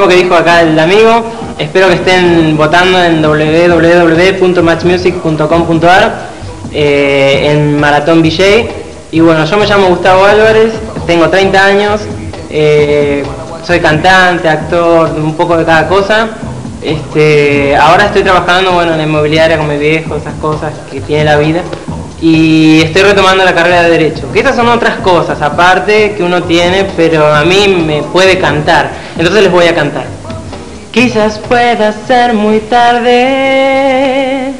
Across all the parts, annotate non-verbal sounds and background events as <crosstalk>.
mismo que dijo acá el amigo, espero que estén votando en www.matchmusic.com.ar eh, en Maratón VJ. Y bueno, yo me llamo Gustavo Álvarez, tengo 30 años, eh, soy cantante, actor, un poco de cada cosa. Este, ahora estoy trabajando bueno, en la inmobiliaria con mi viejo, esas cosas que tiene la vida. Y estoy retomando la carrera de Derecho. Que esas son otras cosas, aparte que uno tiene, pero a mí me puede cantar. Entonces les voy a cantar. Quizás pueda ser muy tarde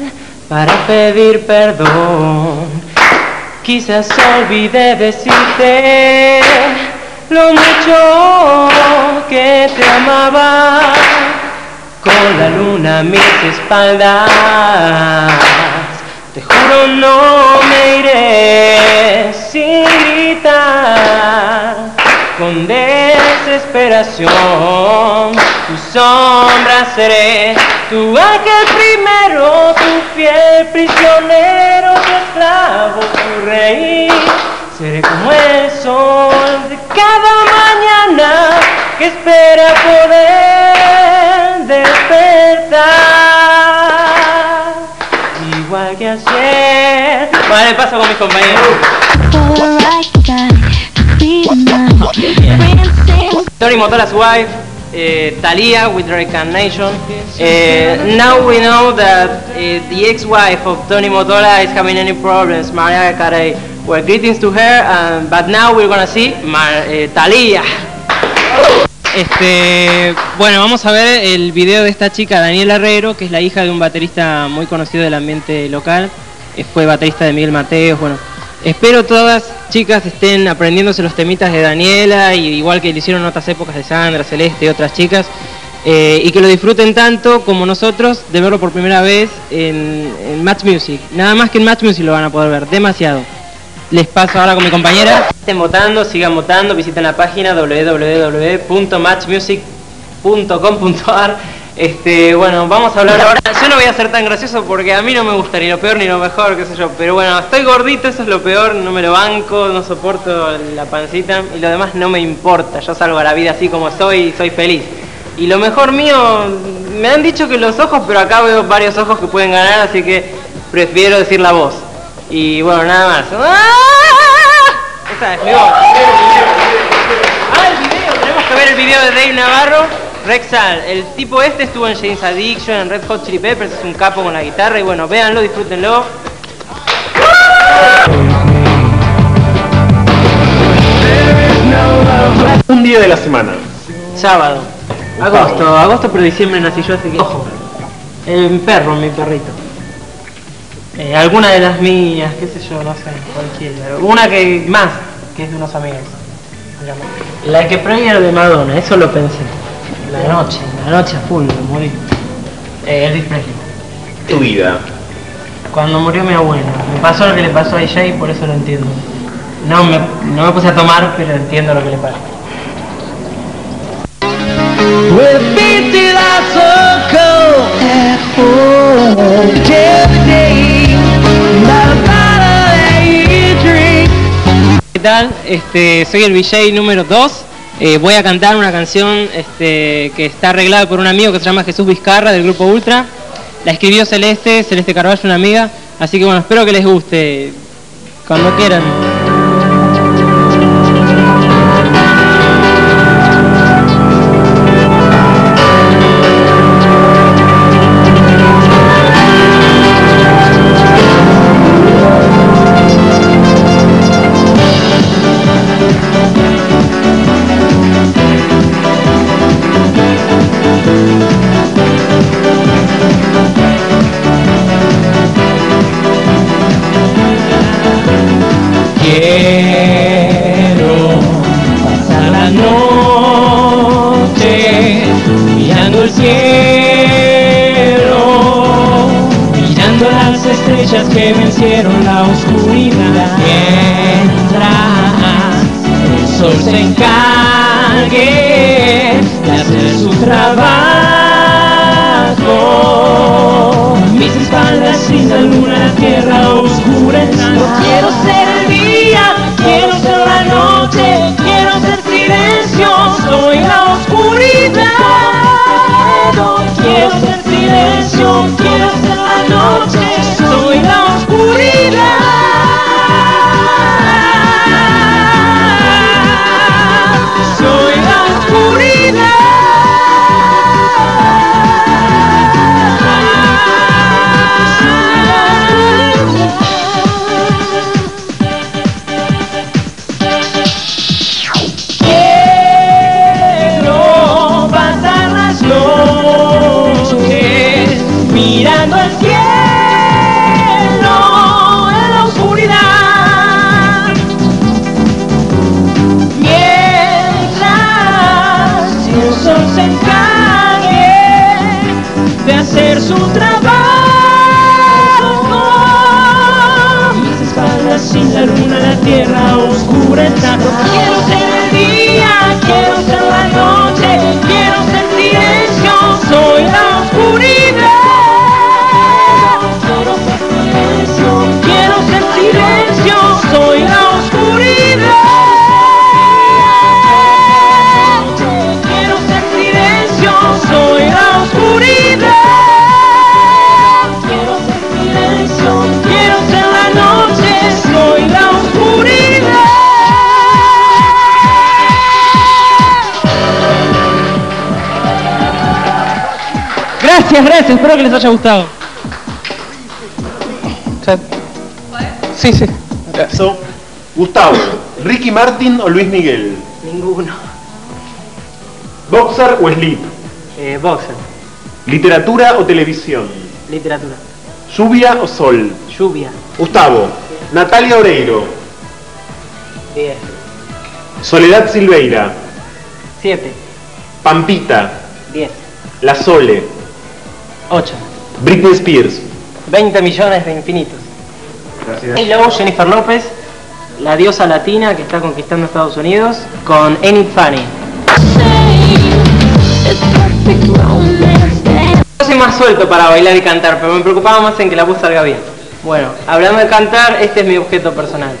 para pedir perdón. Quizás olvidé decirte lo mucho que te amaba con la luna a mis espaldas. Te juro no me iré sin gritar, con desesperación. Tu sombra seré, tu ángel primero, tu fiel prisionero, tu esclavo, tu rey. Seré como el sol de cada mañana que espera poder despertar. Igual que ayer. Vale, paso con mis compañeros. Tony Motola's wife, uh, Thalia with Reincarnation. Uh, now we know that uh, the ex-wife of Tony Motola is having any problems, Mariah Carey. Well, greetings to her, um, but now we're gonna see Mar Thalia. Este, bueno, vamos a ver el video de esta chica, Daniela Herrero, que es la hija de un baterista muy conocido del ambiente local. Eh, Fue baterista de Miguel Mateos, bueno. Espero todas chicas estén aprendiéndose los temitas de Daniela, y igual que le hicieron en otras épocas de Sandra, Celeste y otras chicas, eh, y que lo disfruten tanto como nosotros de verlo por primera vez en, en Match Music. Nada más que en Match Music lo van a poder ver, demasiado. Les paso ahora con mi compañera. Estén votando, sigan votando, visiten la página www.matchmusic.com.ar. Este, bueno, vamos a hablar ahora. Yo no voy a ser tan gracioso porque a mí no me gusta ni lo peor ni lo mejor, qué sé yo. Pero bueno, estoy gordito, eso es lo peor, no me lo banco, no soporto la pancita y lo demás no me importa. Yo salgo a la vida así como soy y soy feliz. Y lo mejor mío, me han dicho que los ojos, pero acá veo varios ojos que pueden ganar, así que prefiero decir la voz. Y bueno, nada más. ¡Ah! Esa es mi voz. Ah, el video, tenemos que ver el video de Dave Navarro. Rexal, el tipo este estuvo en James Addiction, en Red Hot Chili Peppers, es un capo con la guitarra y bueno, véanlo, disfrútenlo. Un día de la semana. Sábado. Agosto, agosto pero diciembre nací yo, así que... Ojo. El perro, mi perrito. Eh, alguna de las mías, qué sé yo, no sé, cualquiera. Una que más, que es de unos amigos. La que Prayer de Madonna, eso lo pensé. La noche, la noche a full, me morí. Eh, Elvis Presley. Tu vida. Cuando murió mi abuelo. Me pasó lo que le pasó a ella y por eso lo entiendo. No me, no me puse a tomar, pero entiendo lo que le pasa. ¿Qué tal? Este, soy el VJ número 2. Eh, voy a cantar una canción este, que está arreglada por un amigo que se llama Jesús Vizcarra del grupo Ultra. La escribió Celeste, Celeste Carvalho, una amiga. Así que bueno, espero que les guste. Cuando quieran. Oscuridad. Mientras el sol se encargue su trabajo. Mis espaldas sin la luna, la tierra oscura está. Quiero ser el día, quiero ser la noche, quiero ser silencio, soy la oscuridad. Quiero ser silencio, quiero ser silencio, Gracias, gracias, espero que les haya gustado. Sí, sí. So, Gustavo, Ricky Martin o Luis Miguel. Ninguno. Boxer o Sleep. Eh, boxer, Literatura o televisión. literatura, Lluvia o sol. lluvia, Gustavo, Natalia Oreiro. 10, Soledad Silveira. 7, Pampita. 10, La Sole. 8, Britney Spears. 20 millones de infinitos. Gracias. Y luego Jennifer López, la diosa latina que está conquistando Estados Unidos, con Ain't It Funny. Yo soy más suelto para bailar y cantar, pero me preocupaba más en que la voz salga bien. Bueno, hablando de cantar, este es mi objeto personal.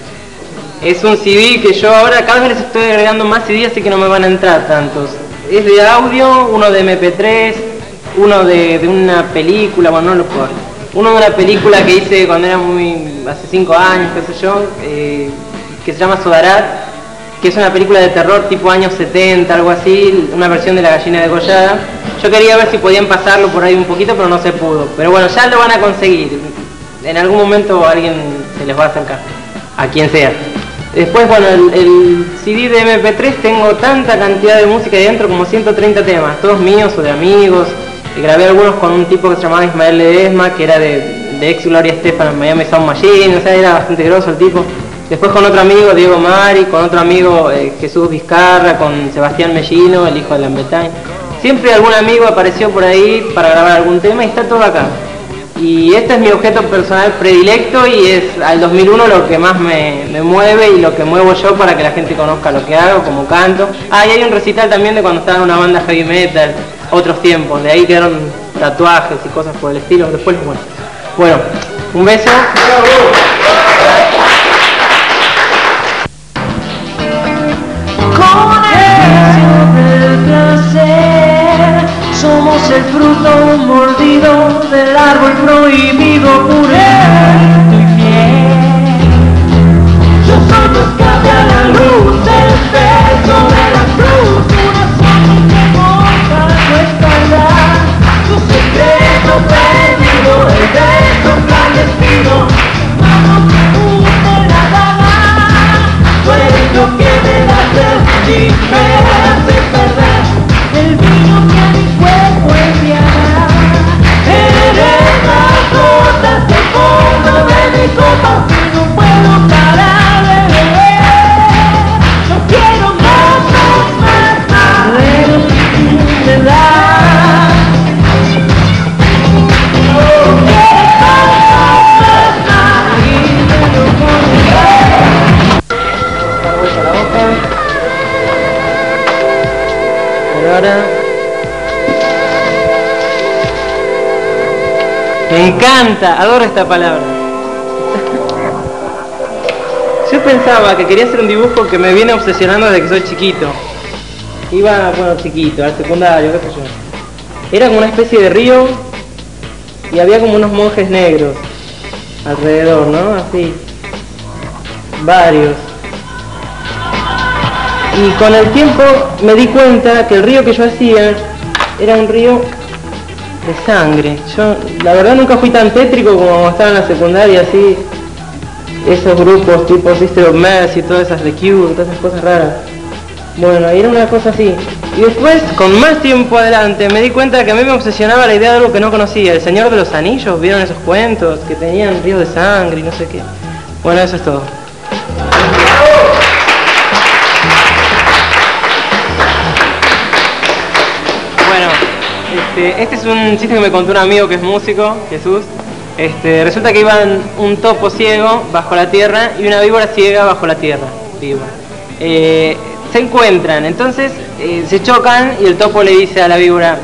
Es un CD que yo ahora cada vez les estoy agregando más CD, así que no me van a entrar tantos. Es de audio, uno de MP3, uno de, una película, bueno, no lo puedo. Uno de una película que hice cuando era muy, hace 5 años, qué sé yo, eh, que se llama Sodarat, que es una película de terror tipo años 70, algo así, una versión de La gallina degollada. Yo quería ver si podían pasarlo por ahí un poquito, pero no se pudo. Pero bueno, ya lo van a conseguir. En algún momento alguien se les va a acercar, a quien sea. Después, bueno, el, el CD de MP3 tengo tanta cantidad de música ahí dentro como 130 temas, todos míos o de amigos. Grabé algunos con un tipo que se llamaba Ismael Ledesma, que era de, de ex Gloria Estefan Miami Sound Machine, o sea, era bastante grosso el tipo. Después con otro amigo, Diego Mari, con otro amigo, eh, Jesús Vizcarra, con Sebastián Mellino, el hijo de Lambertain. Siempre algún amigo apareció por ahí para grabar algún tema y está todo acá. Y este es mi objeto personal predilecto y es al 2001 lo que más me, me mueve y lo que muevo yo para que la gente conozca lo que hago, como canto. Ah, y hay un recital también de cuando estaba en una banda heavy metal, otros tiempos, de ahí quedaron tatuajes y cosas por el estilo, después muestro. Bueno, un beso. El fruto mordido del árbol prohibido purito y fiel. Yo soy tu escape a la luz del beso de la cruz, una sombra que monta nuestra. Tu secreto perdido, el beso clandestino, mano que hunde la daga. Tú que me da sed encanta, adoro esta palabra. Yo pensaba que quería hacer un dibujo que me viene obsesionando desde que soy chiquito. Iba, bueno, chiquito, al secundario, qué sé yo. Era como una especie de río y había como unos monjes negros alrededor, ¿no? Así. Varios. Y con el tiempo me di cuenta que el río que yo hacía era un río de sangre. Yo, la verdad, nunca fui tan tétrico como estaba en la secundaria, así. Esos grupos tipo Sister of Mercy, todas esas de Cure, todas esas cosas raras. Bueno, y era una cosa así. Y después, con más tiempo adelante, me di cuenta que a mí me obsesionaba la idea de algo que no conocía. El Señor de los Anillos, ¿vieron esos cuentos? Que tenían ríos de sangre y no sé qué. Bueno, eso es todo. Bueno, este, Este, es un chiste que me contó un amigo que es músico, Jesús. Este, resulta que iban un topo ciego bajo la tierra y una víbora ciega bajo la tierra. víbora. Eh, se encuentran, entonces eh, se chocan y el topo le dice a la víbora,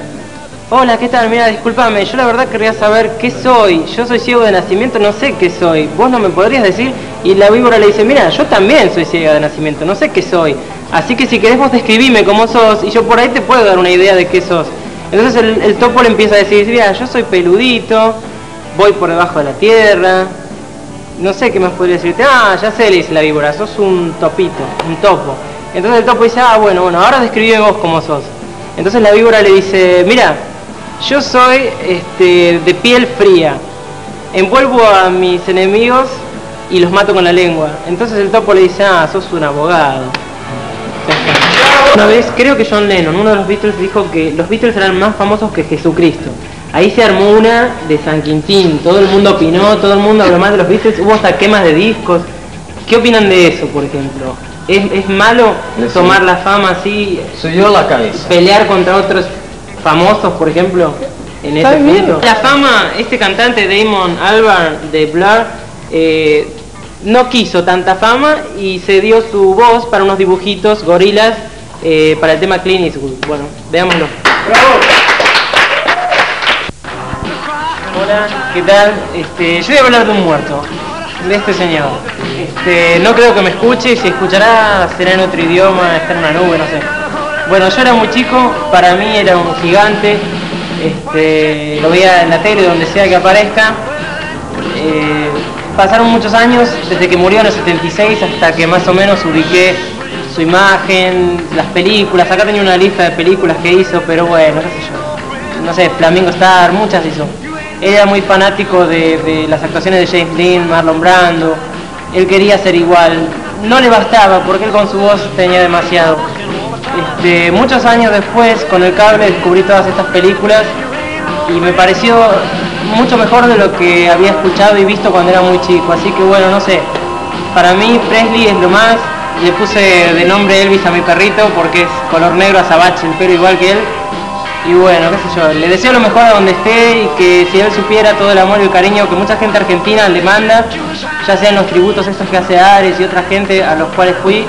hola, ¿qué tal? Mira, discúlpame, yo la verdad querría saber qué soy. Yo soy ciego de nacimiento, no sé qué soy. ¿Vos no me podrías decir? Y la víbora le dice, mira, yo también soy ciega de nacimiento, no sé qué soy. Así que si querés vos describime cómo sos y yo por ahí te puedo dar una idea de qué sos. Entonces el, topo le empieza a decir, mira, yo soy peludito, voy por debajo de la tierra, no sé qué más podría decirte. Ah, ya sé, le dice la víbora, sos un topito, un topo. Entonces el topo dice, ah, bueno, bueno, ahora describime vos cómo sos. Entonces la víbora le dice, mira, yo soy este, de piel fría, envuelvo a mis enemigos y los mato con la lengua. Entonces el topo le dice, ah, sos un abogado. Una vez, creo que John Lennon, uno de los Beatles, dijo que los Beatles eran más famosos que Jesucristo. Ahí se armó una de San Quintín, todo el mundo opinó, todo el mundo habló más de los Beatles, hubo hasta quemas de discos. ¿Qué opinan de eso, por ejemplo? ¿Es, es malo Sí. tomar la fama así, Subió la cabeza. pelear contra otros famosos, por ejemplo, en ese punto? La fama, este cantante Damon Albarn de Blur, eh, no quiso tanta fama y se dio su voz para unos dibujitos, gorilas, eh, para el tema Eastwood. Bueno, veámoslo. Hola, ¿qué tal? Este, yo voy a hablar de un muerto, de este señor. Este, no creo que me escuche, si escuchará será en otro idioma, está en una nube, no sé. Bueno, yo era muy chico, para mí era un gigante, este, lo veía en la tele, donde sea que aparezca. Eh, pasaron muchos años, desde que murió en el 76 hasta que más o menos ubiqué su imagen, las películas, acá tenía una lista de películas que hizo, pero bueno, sé yo. No sé, Flamingo Star, muchas hizo. Era muy fanático de, de las actuaciones de James Dean, Marlon Brando. Él quería ser igual. No le bastaba porque él con su voz tenía demasiado. Este, muchos años después, con el cable, descubrí todas estas películas y me pareció mucho mejor de lo que había escuchado y visto cuando era muy chico. Así que bueno, no sé. Para mí Presley es lo más. Le puse de nombre Elvis a mi perrito porque es color negro, azabache, el pelo igual que él. Y bueno, qué sé yo, le deseo lo mejor a donde esté y que si él supiera todo el amor y el cariño que mucha gente argentina le manda, ya sean los tributos estos que hace Ares y otra gente a los cuales fui,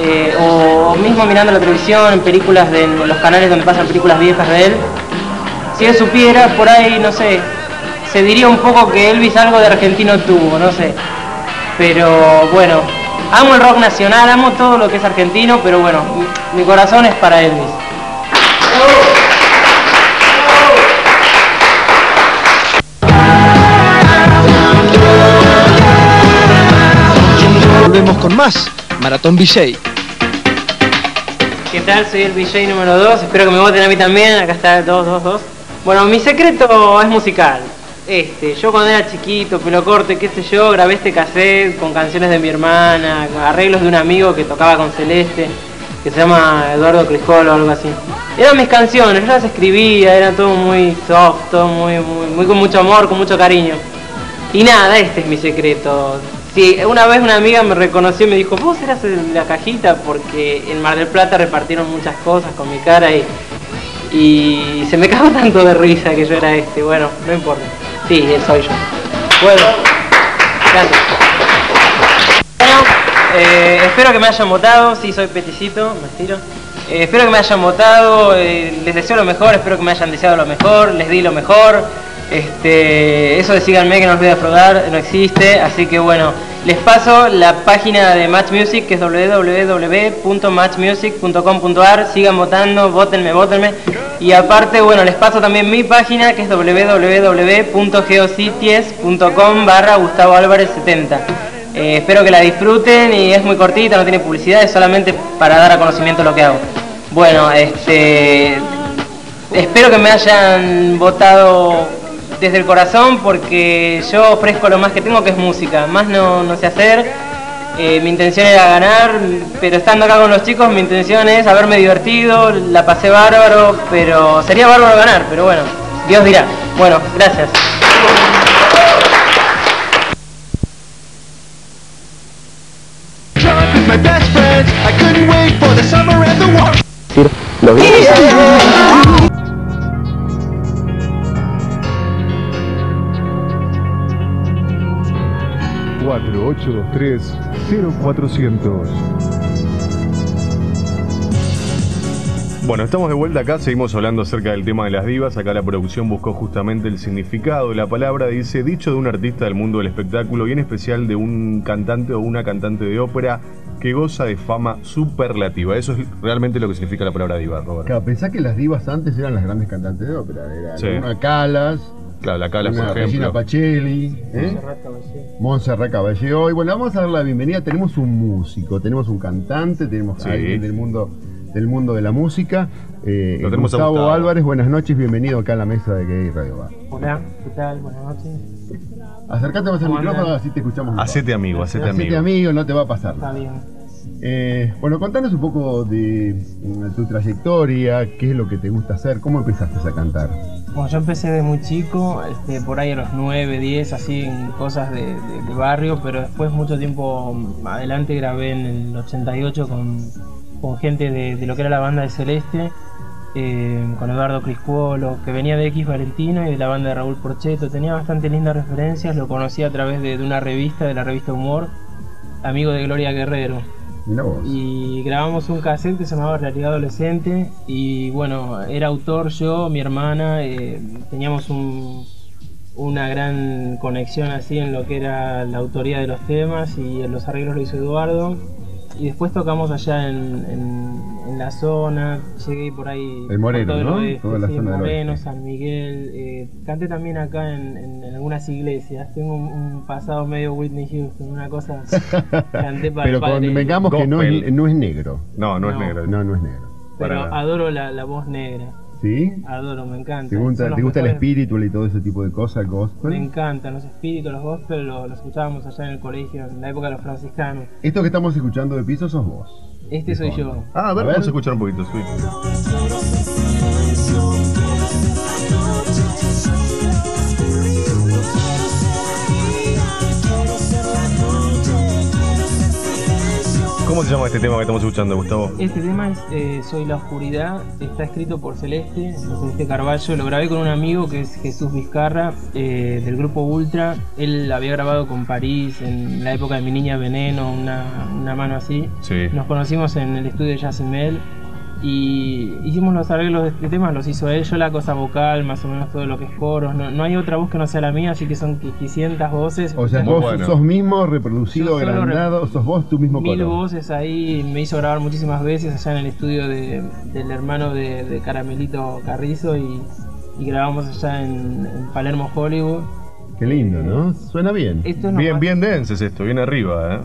eh, o mismo mirando la televisión, en películas de en los canales donde pasan películas viejas de él, si él supiera, por ahí, no sé, se diría un poco que Elvis algo de argentino tuvo, no sé. Pero bueno, amo el rock nacional, amo todo lo que es argentino, pero bueno, mi, mi corazón es para Elvis. Volvemos con más Maratón VJ. ¿Qué tal? Soy el VJ número 2, espero que me voten a mí también, acá está el 222. Bueno, mi secreto es musical. Este, yo cuando era chiquito, pelo corto, y qué sé yo, grabé este cassette con canciones de mi hermana, arreglos de un amigo que tocaba con Celeste, que se llama Eduardo Criscolo o algo así. Eran mis canciones, yo las escribía, era todo muy soft, todo muy, muy, muy con mucho amor, con mucho cariño. Y nada, este es mi secreto. Sí, una vez una amiga me reconoció y me dijo, vos eras la cajita porque en Mar del Plata repartieron muchas cosas con mi cara y, y se me cagó tanto de risa que yo era este. Bueno, no importa. Sí, soy yo. Bueno, gracias. Bueno, eh, espero que me hayan votado. Sí, soy peticito, me estiro. Eh, espero que me hayan votado. eh, les deseo lo mejor, espero que me hayan deseado lo mejor. Les di lo mejor. Este, eso de que no los voy a defraudar no existe, así que bueno, les paso la página de Match Music que es www.matchmusic.com.ar, sigan votando, votenme, votenme y aparte, bueno, les paso también mi página que es www.geocities.com barra Gustavo Álvarez 70. Eh, espero que la disfruten y es muy cortita, no tiene publicidad, es solamente para dar a conocimiento lo que hago. Bueno, este, espero que me hayan votado desde el corazón porque yo ofrezco lo más que tengo que es música, más no, no sé hacer. Eh, mi intención era ganar, pero estando acá con los chicos mi intención es haberme divertido, la pasé bárbaro, pero sería bárbaro ganar, pero bueno, Dios dirá. Bueno, gracias. Los Cuatro, ocho, dos, tres. 0400. Bueno, estamos de vuelta acá, seguimos hablando acerca del tema de las divas. Acá la producción buscó justamente el significado de la palabra. Dice, dicho de un artista del mundo del espectáculo y en especial de un cantante o una cantante de ópera que goza de fama superlativa. Eso es realmente lo que significa la palabra diva, Robert. Claro, pensá que las divas antes eran las grandes cantantes de ópera. Era sí. Calas, Claro, la Cala, por ejemplo. Pacelli, ¿eh? Montserrat Caballé. Hoy, bueno, vamos a dar la bienvenida. Tenemos un músico, tenemos un cantante, tenemos Sí. a alguien del mundo, del mundo de la música. Eh, Lo tenemos a Gustavo. Álvarez, buenas noches, bienvenido acá a la mesa de Gay Radio Bar. Hola, ¿qué tal? Buenas noches. Acércate más al ¿Cómo micrófono, así te escuchamos. Hacete amigo, hacete Hacete amigo. amigo, no te va a pasar. Está bien. Eh, bueno, contanos un poco de mm, tu trayectoria, qué es lo que te gusta hacer, cómo empezaste a cantar. Bueno, yo empecé de muy chico, este, por ahí a los 9, 10, así en cosas de, barrio, pero después mucho tiempo adelante grabé en el 88 con, con gente de, lo que era la banda de Celeste, eh, con Eduardo Criscuolo, que venía de X Valentino y de la banda de Raúl Porcheto. Tenía bastante lindas referencias, lo conocí a través de una revista, de la revista Humor, amigo de Gloria Guerrero. Y grabamos un cassette que se llamaba Realidad Adolescente. Y bueno, era autor yo, mi hermana, eh, teníamos un- una gran conexión así en lo que era la autoría de los temas y en los arreglos lo hizo Eduardo. Y después tocamos allá en, en- en la zona, llegué por ahí. El Moreno, ¿no? oeste, Toda la sí, zona del Moreno, oeste. San Miguel. eh, canté también acá en, en- en algunas iglesias. Tengo un, un pasado medio Whitney Houston, una cosa. <laughs> canté para Pero el padre- convengamos que no es, no es negro. No, no, es No. negro. No, no es negro. Pero adoro la, la voz negra. ¿Sí? Adoro, me encanta. ¿Te gusta, Son los te gusta el espíritu y todo ese tipo de cosas, gospel? Me encantan los espíritus, los gospel, lo, lo escuchábamos allá en el colegio, en la época de los franciscanos. Esto que estamos escuchando de piso sos vos. Este soy yo. Ah, a ver, A ver. vamos a escuchar un poquito. sí. ¿Cómo se llama este tema que estamos escuchando, Gustavo? Este tema es eh, Soy la Oscuridad, está escrito por Celeste, Celeste Carballo. Lo grabé con un amigo que es Jesús Vizcarra, eh, del grupo Ultra. Él había grabado con París en la época de Mi Niña Veneno, una, una mano así. Sí. Nos conocimos en el estudio de Yacimel y hicimos los arreglos de este tema, los hizo él, yo la cosa vocal, más o menos todo lo que es coros. No, no hay otra voz que no sea la mía, así que son 500 voces. O sea, vos bueno. sos mismo reproducido, agrandado, sos vos tu mismo Mil color. voces ahí, me hizo grabar muchísimas veces allá en el estudio de- del hermano de, de Caramelito Carrizo y, y grabamos allá en, en Palermo, Hollywood. Qué lindo, ¿no? Suena bien. Esto es Bien, bien dense es esto, bien arriba, ¿eh?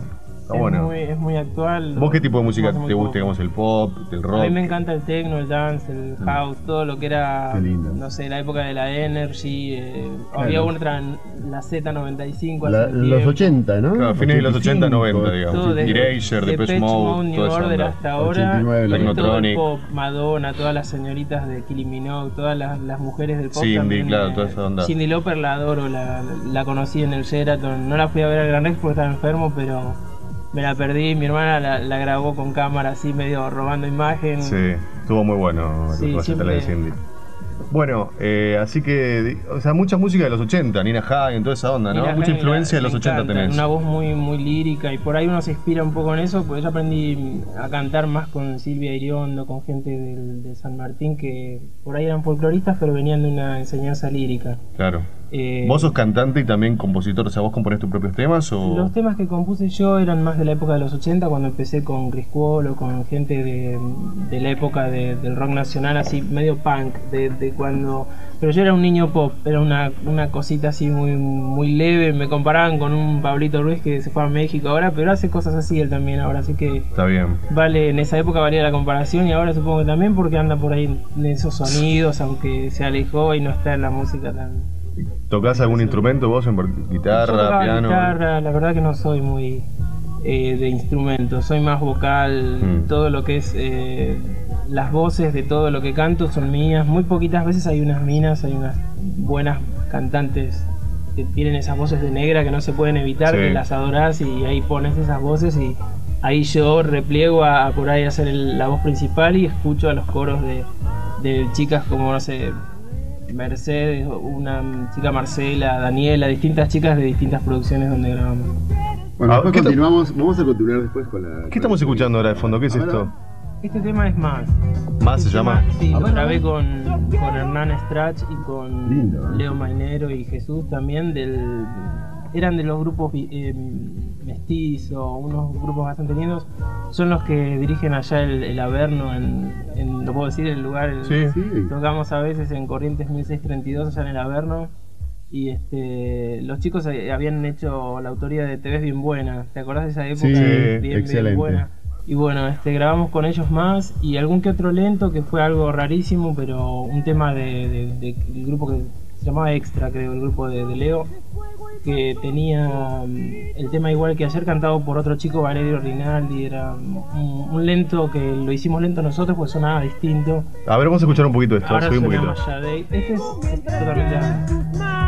Está es, bueno. muy, es muy actual. ¿Vos qué tipo de música te gusta? Digamos, el pop, el rock. A mí me encanta el techno, el dance, el house, todo lo que era, Qué lindo. no sé, la época de la Energy, eh, Claro. había otra, la Z95 La- los tiempo. 80, ¿no? Claro, fines de los 80, 90, digamos. Erasure, Depeche Depeche Mode, New toda Order hasta ahora, 89, y todo el pop, Madonna, todas las señoritas de Kylie Minogue, todas las, las mujeres del pop Cindy, también, claro, eh, toda esa onda. Cindy Lauper la adoro, la, la conocí en el Sheraton, no la fui a ver al Gran Rex porque estaba enfermo, pero me la perdí, mi hermana la, la grabó con cámara así medio robando imagen. Sí, estuvo muy bueno Sí, de Cindy. Bueno, eh, así que, o sea, mucha música de los 80, Nina Hagen, toda esa onda, ¿no? Nina mucha Hagen, influencia de los 80 encanta, tenés. Una voz muy, muy lírica y por ahí uno se inspira un poco en eso, porque yo aprendí a cantar más con Silvia Iriondo, con gente del- de San Martín que por ahí eran folcloristas, pero venían de una enseñanza lírica. Claro. Eh, ¿Vos sos cantante y también compositor? O sea, ¿vos componés tus propios temas o...? Los temas que compuse yo eran más de la época de los 80, cuando empecé con Chris Cuolo, con gente de, de la época de- del rock nacional, así medio punk, de, de cuando... Pero yo era un niño pop, era una, una cosita así muy, muy leve, me comparaban con un Pablito Ruiz que se fue a México ahora, pero hace cosas así él también ahora, así que Está bien. vale, en esa época valía la comparación y ahora supongo que también porque anda por ahí en esos sonidos, aunque se alejó y no está en la música tan... ¿Tocás algún instrumento vos? En guitarra, piano? guitarra, la verdad que no soy muy eh, de instrumentos, soy más vocal, Mm. todo lo que es eh, las voces de todo lo que canto son mías, muy poquitas veces hay unas minas, hay unas buenas cantantes que tienen esas voces de negra que no se pueden evitar, Sí. que las adorás y ahí pones esas voces y ahí yo repliego a, a por ahí hacer el- la voz principal y escucho a los coros de, de chicas como, no sé, Mercedes, una chica Marcela, Daniela, distintas chicas de distintas producciones donde grabamos. Bueno, Ah, después ¿qué ta- continuamos, vamos a continuar después con la... ¿Qué estamos escuchando ahora de fondo? ¿Qué es ver, esto? Este tema es más. ¿Más se Este llama? tema, Sí, A lo ver, grabé con, con Hernán Strach y con Lindo, ¿eh? Leo Mainero y Jesús también del eran de los grupos eh, mestizo, unos grupos bastante lindos. Son los que dirigen allá el, el Averno, en, en- lo puedo decir, el lugar. el- Sí. Sí. Tocamos a veces en Corrientes 1632 allá en el Averno. Y este, los chicos eh, habían hecho la autoría de Te ves bien buena. ¿Te acordás de esa época? Sí, bien, bien excelente. buena. Y bueno, este, grabamos con ellos más y algún que otro lento que fue algo rarísimo, pero un tema de, de- de- del grupo que se llamaba Extra, creo, el grupo de, de Leo, que tenía mm, el tema igual que ayer cantado por otro chico, Valerio Rinaldi, era un, un lento que lo hicimos lento nosotros pues sonaba distinto. A ver, vamos a escuchar un poquito esto. Ahora subí un poquito. Este es totalmente